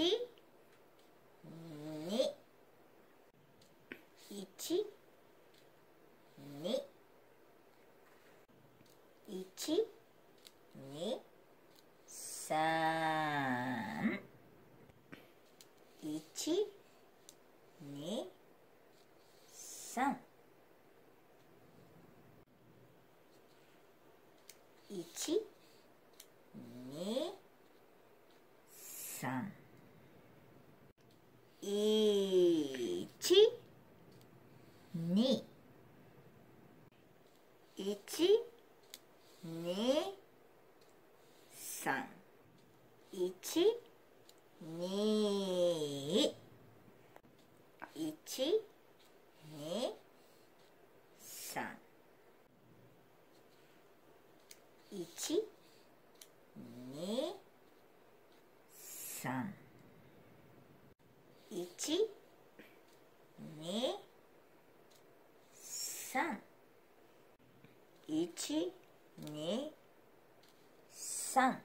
に一に一二三一二三。一123二三。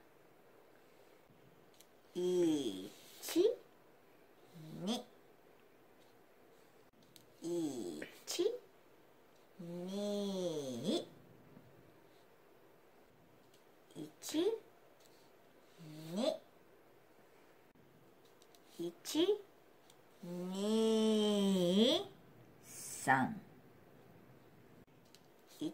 一二一二一二一二三。一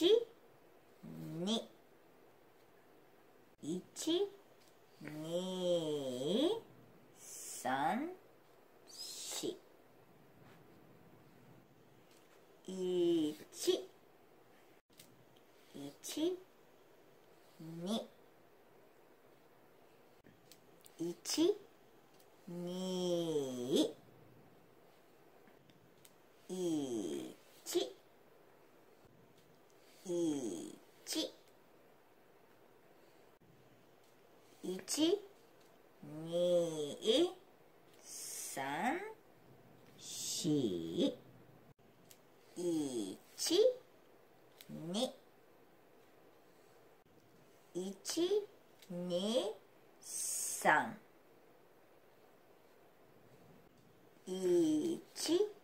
一1 2 3 4一、二。1 2 3 1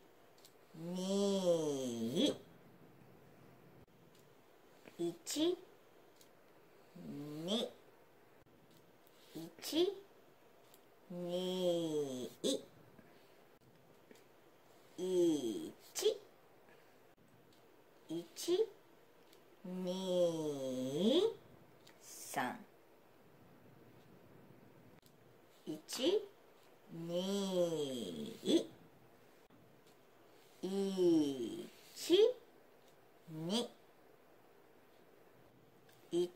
に一に一にい一一二三一二一二。一